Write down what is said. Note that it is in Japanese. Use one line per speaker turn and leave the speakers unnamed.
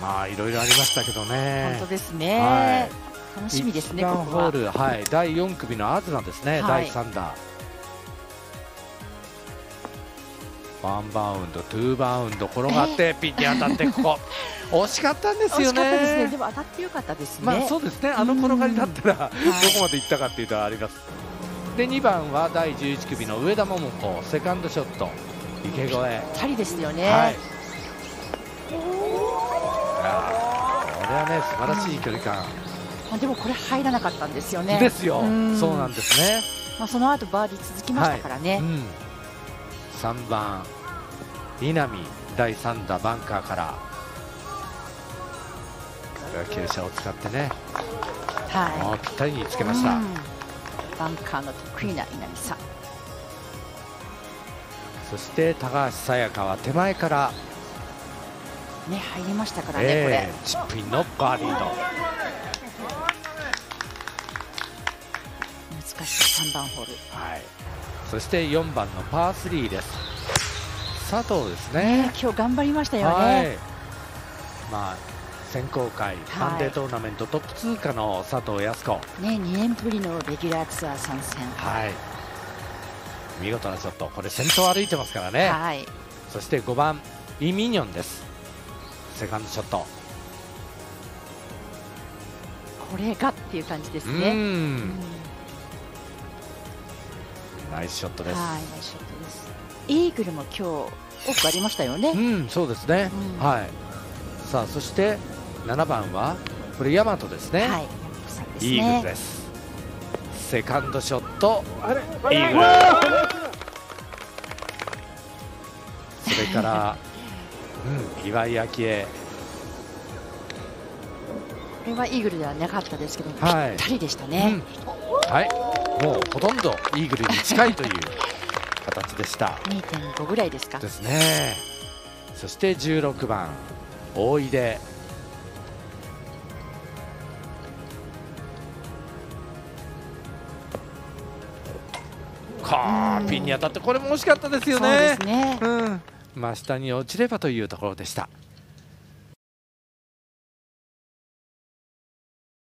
まあいろいろありましたけどね
本当ですね、はい、楽しみですね
ここホールはい第4組のアズナですね、はい、第3打ワンバウンド、トゥーバウンド転がって、ピンに当たってここ 惜しかったんですよね。
でも当たってよかったですね。
まあそうですね。あの転がりだったらどこまで行ったかっていうとあります。で2番は第11組の上田桃子セカンドショット池越え。
ぴったりですよね。はい。
これはね素晴らしい距離感。
うん、でもこれ入らなかったんですよね。
ですよ。そうなんですね。
まあその後バーディー続きましたからね。はい。うん。
3番。稲見。第3打バンカーから。傾斜を使ってね、はい、ぴったりにつけました、
バンカーの得意な稲見さん。
そして高橋沙也加は手前から
ね入りましたからね、えー、これ。
チップインのバーディーと
難しい3番ホール、
はい、そして4番のパー3です。佐藤ですね、
ね、今日頑張りましたよね、はい、
まあ選考会、サンデートーナメントトップ通過の佐藤靖子、
ね、2年ぶりのレギュラーツアー参戦、
はい、見事なショット、これ先頭歩いてますからね、はい、そして5番、イ・ミニョンです、セカンドショット。
これがっていう感じですね。うん
ナイスショットです。
はい、ナイスショットです。イーグルも今日多くありましたよね。
うん、そうですね。うん、はい。さあ、そして7番はこれヤマトですね。はい。ね、イーグルです。セカンドショット、イーグル。それから、うん、岩井明愛。
これはイーグルではなかったですけど、はい、ぴったりでしたね。
うん、はい、もうほとんどイーグルに近いという形でした。
2.5ぐらいですか。
ですね。そして16番大井でかピンに当たってこれも惜しかったですよね。そうですね、うん、真下に落ちればというところでした。